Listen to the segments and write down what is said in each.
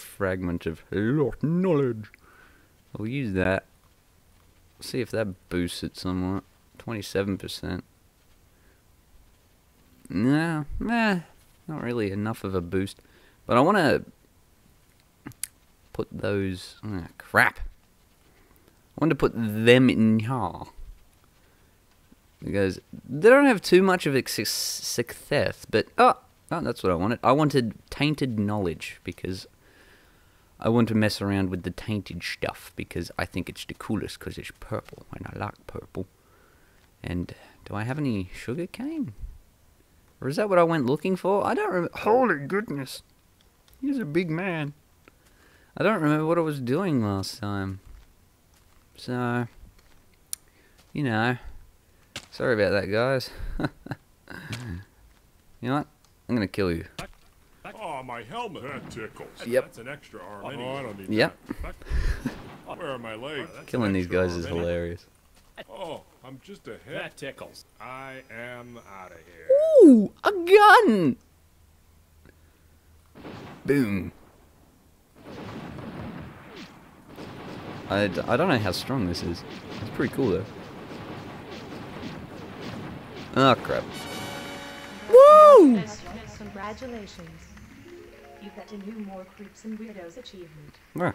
fragment of lost knowledge. We'll use that. See if that boosts it somewhat. 27%. Nah, nah, not really enough of a boost. But I want to put those. ah, crap. I want to put them in here. Because they don't have too much of a suc- success, but. Oh, oh, that's what I wanted. I wanted tainted knowledge because I want to mess around with the tainted stuff because I think it's the coolest because it's purple and I like purple. And do I have any sugar cane? Or is that what I went looking for? I don't remember. Holy goodness. He's a big man. I don't remember what I was doing last time. So, you know. Sorry about that, guys. you know what? I'm going to kill you. Oh, my helmet. That tickles. Yep. That's an extra arm. Oh, I don't need Yep. that. Where are my legs? Killing these guys is hilarious. Oh, I'm just a hit. That tickles. I am out of here. Ooh, a gun! Boom. I, d- I don't know how strong this is. It's pretty cool though. Oh crap. Woo! Congratulations. You get a new More Creeps and Weirdos achievement. Ah.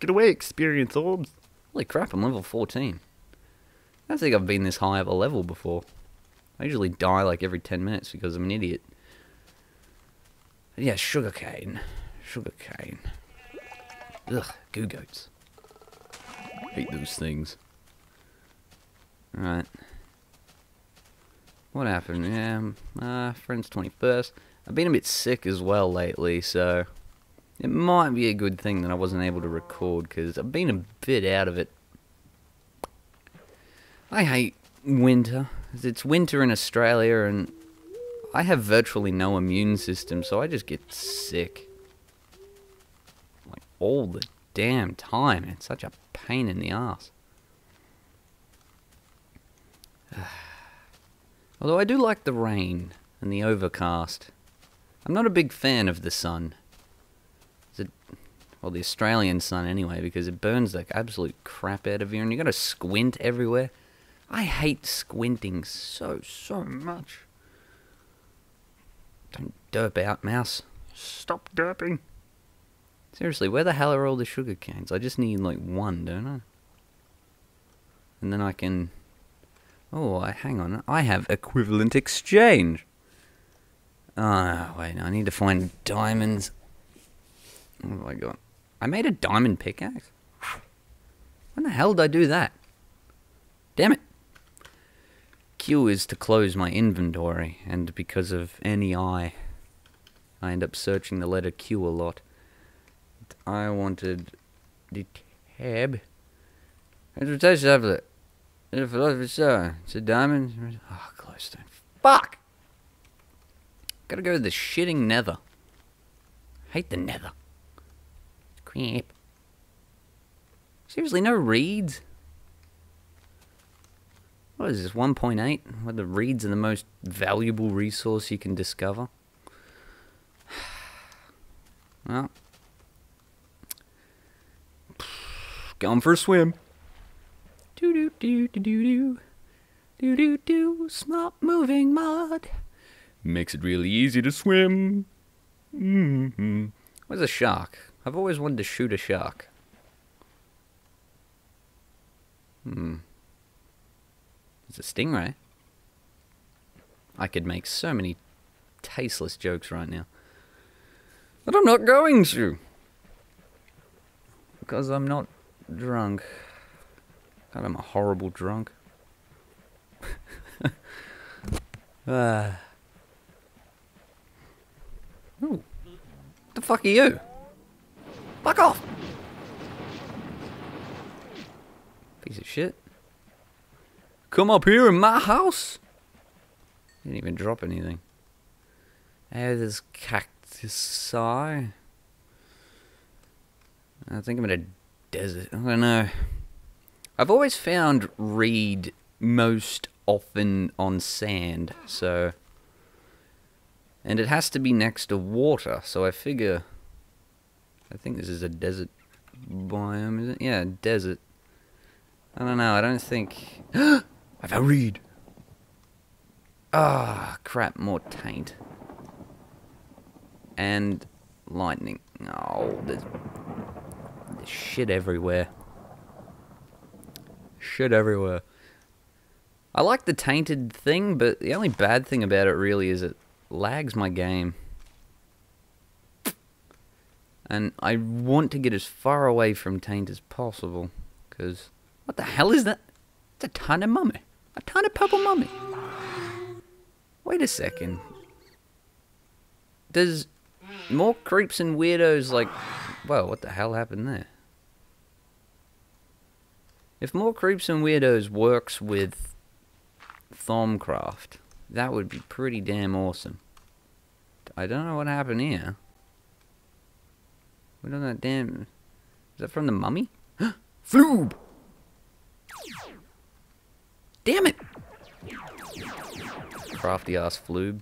Get away, experience orbs. Holy crap, I'm level 14. I don't think I've been this high of a level before. I usually die like every 10 minutes because I'm an idiot. Yeah, sugarcane. Sugarcane. Ugh, goo goats. Hate those things. Alright. What happened? Yeah, um, uh, friend's 21st. I've been a bit sick as well lately, so it might be a good thing that I wasn't able to record because I've been a bit out of it. I hate winter. It's winter in Australia and I have virtually no immune system, so I just get sick. Like all the damn time. It's such a pain in the ass. Although I do like the rain and the overcast. I'm not a big fan of the sun. It, well, the Australian sun anyway, because it burns the absolute crap out of you, and you gotta squint everywhere. I hate squinting so, so much. Don't derp out, mouse. Stop derping. Seriously, where the hell are all the sugar canes? I just need like one, don't I? And then I can. Oh, I, hang on. I have equivalent exchange. Ah, wait, I need to find diamonds. Have I got? I made a diamond pickaxe? When the hell did I do that? Damn it. Q is to close my inventory, and because of NEI, I end up searching the letter Q a lot. I wanted the tab. Interpretation tablet. It's a, it's a diamond. Oh, close glowstone. Fuck! Gotta go to the shitting nether. Hate the nether. Crap. Seriously, no reeds? What is this, 1.8? Where the reeds are the most valuable resource you can discover? Well. Going for a swim. Do do do do do do. Do do do. Stop moving mud. Makes it really easy to swim. hmm Where's a shark? I've always wanted to shoot a shark. Hmm. It's a stingray. I could make so many tasteless jokes right now. But I'm not going to. Because I'm not drunk. God, I'm a horrible drunk. ah. Ooh. What the fuck are you? Fuck off! Piece of shit. Come up here in my house? Didn't even drop anything. Oh, there's cactus I think I'm in a desert. I don't know. I've always found reed most often on sand, so. And it has to be next to water, so I figure I think this is a desert biome, is it? Yeah, desert. I don't know, I don't think... I've a reed! Ah, crap, more taint. And lightning. Oh, there's, there's shit everywhere. Shit everywhere. I like the tainted thing, but the only bad thing about it really is it lags my game. And I want to get as far away from taint as possible. Because, what the hell is that? It's a tiny mummy. A tiny purple mummy. Wait a second. Does more creeps and weirdos like... Whoa, what the hell happened there? If more creeps and weirdos works with Thaumcraft, that would be pretty damn awesome. I don't know what happened here. What on that damn... Is that from the mummy? Floob! Damn it! Crafty ass floob.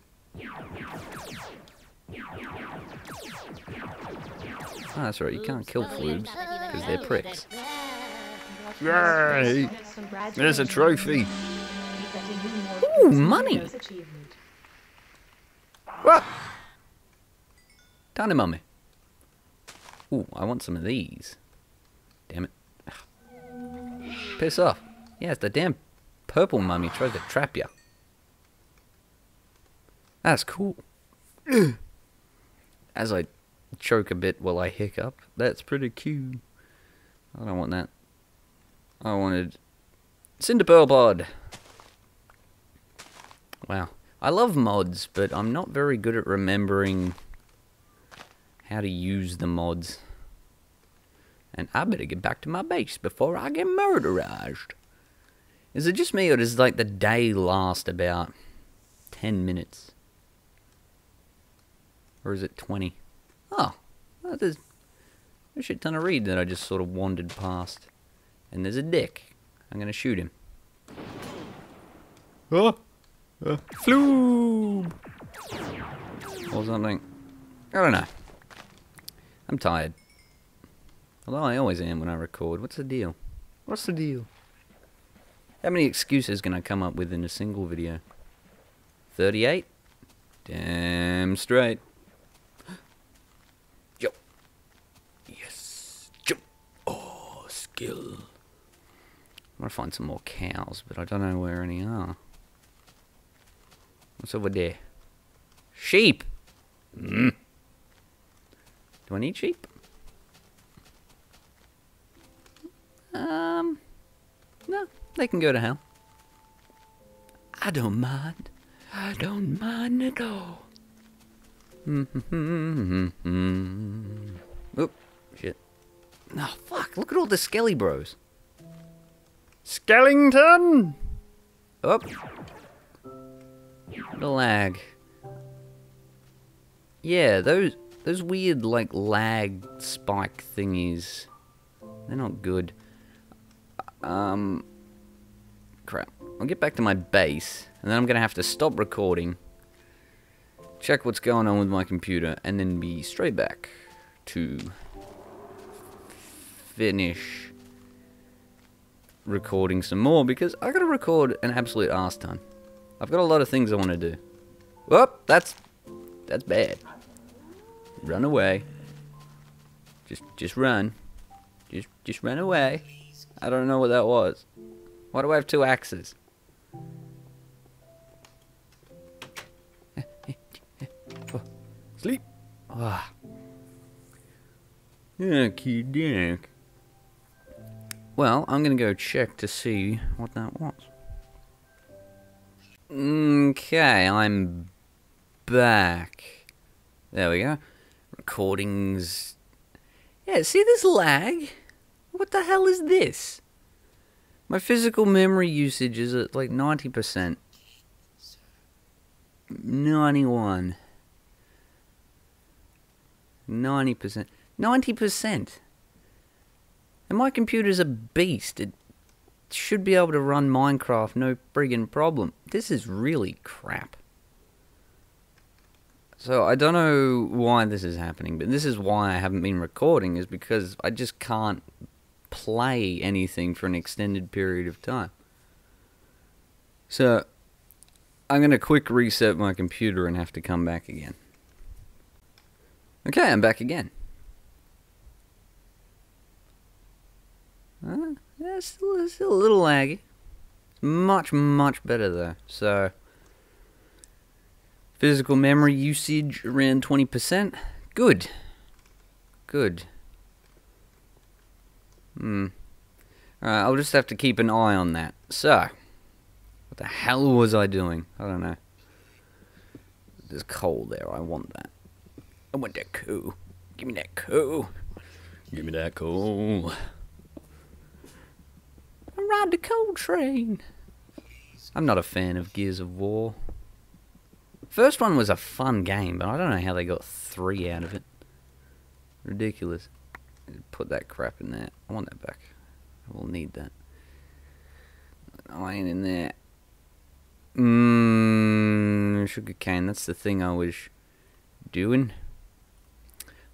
Oh, that's right, you can't kill floobs, because they're pricks. Yay! There's a trophy! Ooh, money. Ah. What? Tiny mummy. Ooh, I want some of these. Damn it. Ah. Piss off. Yeah, it's the damn purple mummy tries to trap you. That's cool. As I choke a bit while I hiccup, that's pretty cute. I don't want that. I wanted Cinder Pearl Pod. Wow. I love mods, but I'm not very good at remembering how to use the mods. And I better get back to my base before I get murderized. Is it just me, or does like the day last about 10 minutes? Or is it 20? Oh, well, there's a shit ton of reed that I just sort of wandered past. And there's a dick. I'm gonna shoot him. Oh! Uh, Floob! Or something. I don't know. I'm tired. Although I always am when I record. What's the deal? What's the deal? How many excuses can I come up with in a single video? 38? Damn straight. Jump. Yes. Jump. Oh, skill. I'm gonna find some more cows, but I don't know where any are. What's over there? Sheep! Mm. Do I need sheep? Um, no, they can go to hell. I don't mind. I don't mind at all. Oop, shit. Oh, fuck, look at all the Skelly bros. Skellington! Up. The lag. Yeah, those those weird like lag spike thingies. They're not good. Um crap. I'll get back to my base and then I'm going to have to stop recording. Check what's going on with my computer and then be straight back to finish recording some more because I got to record an absolute arse ton. I've got a lot of things I want to do. Whoop, that's that's bad. Run away. Just just run. Just just run away. I don't know what that was. Why do I have two axes? Sleep. Ah. Yucky dick. Well, I'm gonna go check to see what that was. Okay, I'm back. There we go. Recordings. Yeah, see this lag? What the hell is this? My physical memory usage is at like 90%. 91. 90%. 90%. And my computer's a beast. It should be able to run Minecraft no friggin' problem. This is really crap. So I don't know why this is happening, but this is why I haven't been recording, is because I just can't play anything for an extended period of time. So I'm going to quick reset my computer and have to come back again. Okay, I'm back again. Uh, yeah, it's still, it's still a little laggy. It's Much, much better though. So, physical memory usage around 20%. Good. Good. Hmm. Alright, I'll just have to keep an eye on that. So, what the hell was I doing? I don't know. There's coal there. I want that. I want that coal. Give me that coal. Give me that coal. I ride the coal train. I'm not a fan of Gears of War. First one was a fun game, but I don't know how they got three out of it. Ridiculous. Put that crap in there. I want that back. I will need that. Iron in there. Mmm, sugar cane. That's the thing I was doing.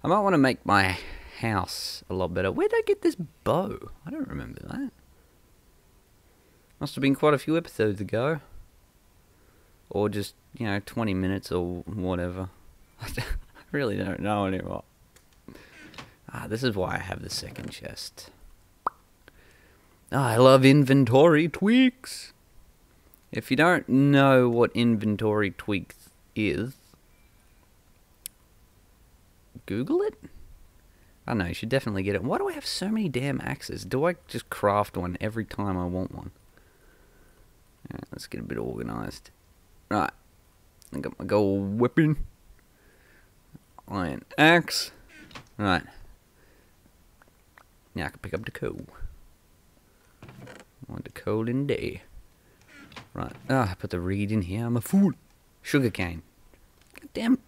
I might want to make my house a lot better. Where'd I get this bow? I don't remember that. Must have been quite a few episodes ago. Or just, you know, 20 minutes or whatever. I really don't know anymore. Ah, this is why I have the second chest. Ah, I love inventory tweaks. If you don't know what inventory tweaks is, Google it? I don't know, you should definitely get it. Why do I have so many damn axes? Do I just craft one every time I want one? Let's get a bit organized. Right. I got my gold weapon. Iron axe. Right. Now I can pick up the coal. Want the coal in day. Right. Ah, I put the reed in here. I'm a fool. Sugar cane. God damn.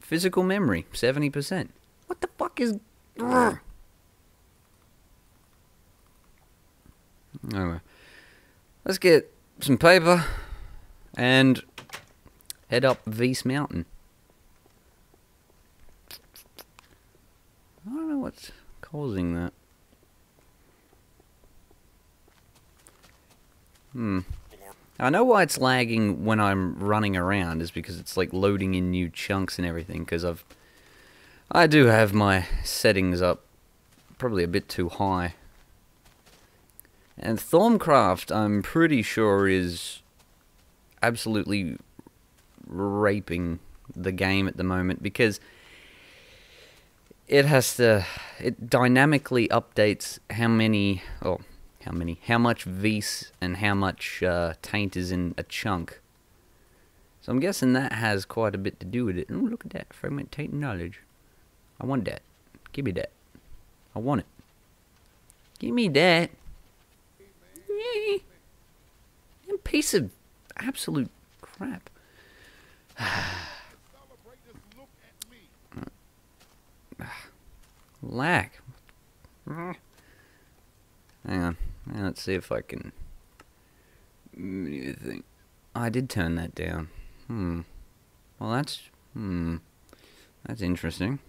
Physical memory, 70%. What the fuck is... Anyway. Let's get some paper and head up Vees Mountain. I don't know what's causing that. Hmm. I know why it's lagging when I'm running around is because it's like loading in new chunks and everything because I've I do have my settings up probably a bit too high. And Thaumcraft I'm pretty sure is absolutely raping the game at the moment because it has to it dynamically updates how many oh how many how much Vis and how much uh, taint is in a chunk. So i'm guessing that has quite a bit to do with it. Look at that fragment taint knowledge. I want that. Give me that. I want it. Give me that Yay. A piece of absolute crap lag hang on let's see if I can anything. I did turn that down. Hmm. Well, that's hmm. That's interesting.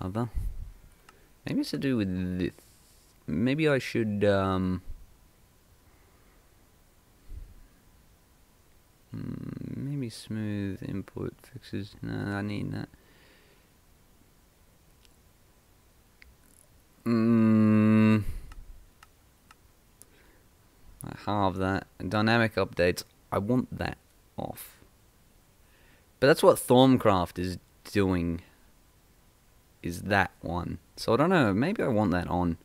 Other. Maybe it's to do with this. Maybe I should um. Hmm, maybe smooth input fixes. No, I need that. Hmm. I have that. Dynamic updates, I want that off. But that's what Thaumcraft is doing. Is that one. So I don't know, maybe I want that on.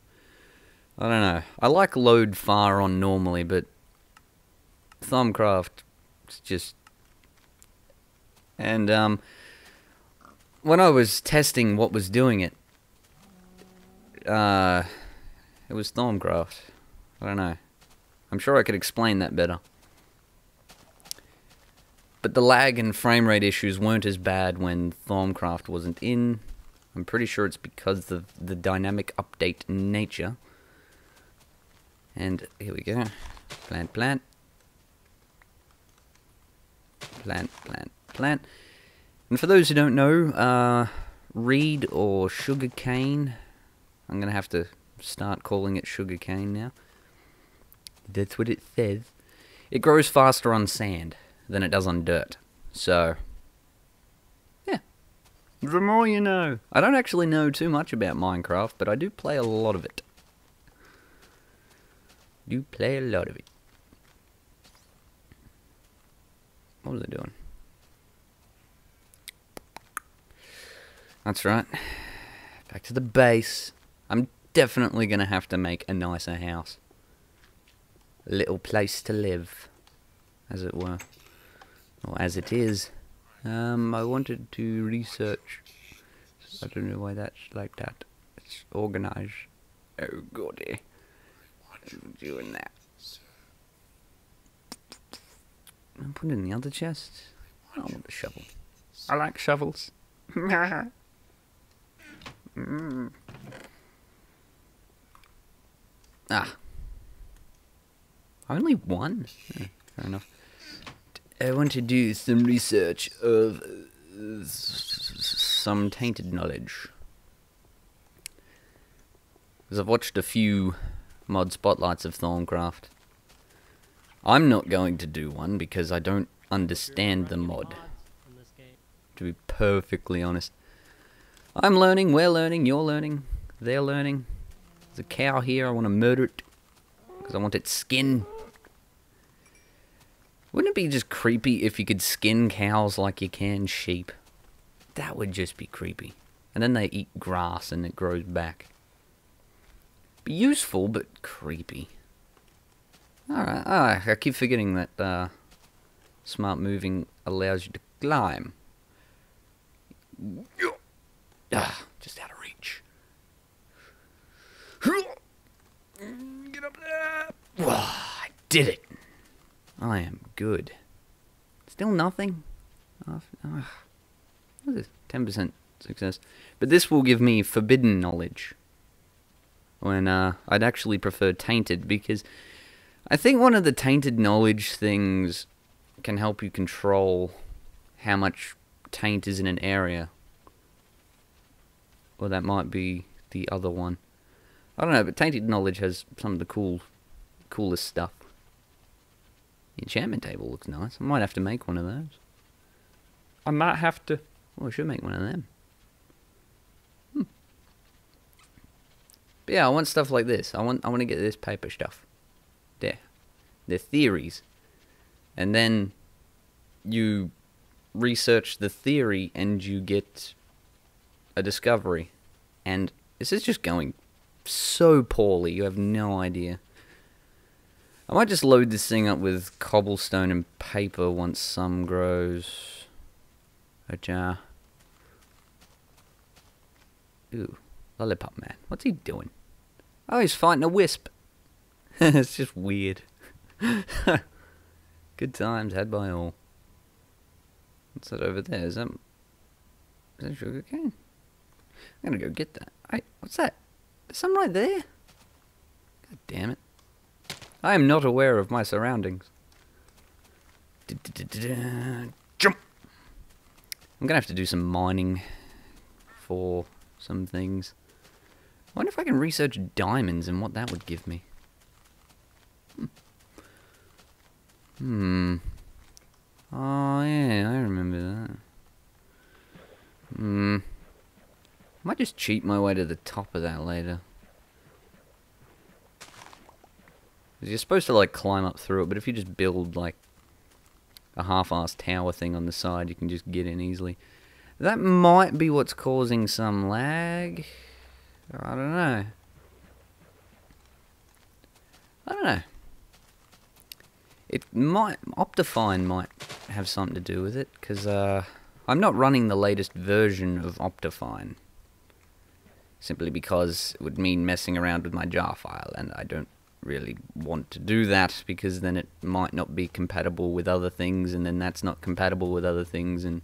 I don't know. I like load far on normally, but Thaumcraft it's just and um when I was testing what was doing it uh it was Thaumcraft. I don't know. I'm sure I could explain that better. But the lag and frame rate issues weren't as bad when Thaumcraft wasn't in. I'm pretty sure it's because of the dynamic update nature. And here we go. Plant, plant. Plant, plant. plant. And for those who don't know, uh, reed or sugar cane, I'm gonna have to start calling it sugar cane now. That's what it says. It grows faster on sand than it does on dirt. So, yeah. The more you know. I don't actually know too much about Minecraft, but I do play a lot of it. Do play a lot of it. What was I doing? That's right. Back to the base. I'm definitely going to have to make a nicer house. A little place to live, as it were. Or as it is. Um, I wanted to research. I don't know why that's like that. It's organized. Oh, goody. I'm doing that. I'll put it in the other chest. I don't want the shovel. I like shovels. Mm. Ah. Only one? Yeah, fair enough. I want to do some research of uh, some tainted knowledge. Because I've watched a few mod spotlights of Thaumcraft. I'm not going to do one because I don't understand the mod, to be perfectly honest. I'm learning, we're learning, you're learning, they're learning. There's a cow here, I want to murder it. Because I want its skin. Wouldn't it be just creepy if you could skin cows like you can sheep? That would just be creepy. And then they eat grass and it grows back. Be useful, but creepy. Alright, ah, I keep forgetting that uh, smart moving allows you to climb. Ah, just out of reach. Get up there! Whoa, I did it! I am good. Still nothing? Oh, oh. This? 10% success. But this will give me forbidden knowledge. When uh, I'd actually prefer tainted because I think one of the tainted knowledge things can help you control how much taint is in an area. Or that might be the other one. I don't know, but tainted knowledge has some of the cool, coolest stuff. The enchantment table looks nice. I might have to make one of those. I might have to. Oh, I should make one of them. Hmm. But yeah, I want stuff like this. I want I want to get this paper stuff. There. The theories. And then you research the theory and you get a discovery. And this is just going so poorly, you have no idea. I might just load this thing up with cobblestone and paper once some grows. A jar. Ooh, lollipop man. What's he doing? Oh, he's fighting a wisp. it's just weird. Good times had by all. What's that over there? Is that, is that sugar cane? I'm gonna go get that. Hey, what's that? There's some right there. God damn it. I am not aware of my surroundings. Jump! I'm gonna have to do some mining for some things. I wonder if I can research diamonds and what that would give me. Hmm. Hmm. Oh yeah, I remember that. Hmm. Might just cheat my way to the top of that later. You're supposed to like climb up through it, but if you just build like a half-assed tower thing on the side, you can just get in easily. That might be what's causing some lag. I don't know. I don't know. It might Optifine might have something to do with it because uh, I'm not running the latest version of Optifine. Simply because it would mean messing around with my jar file, and I don't really want to do that because then it might not be compatible with other things, and then that's not compatible with other things, and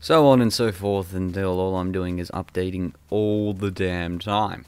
so on and so forth until all I'm doing is updating all the damn time.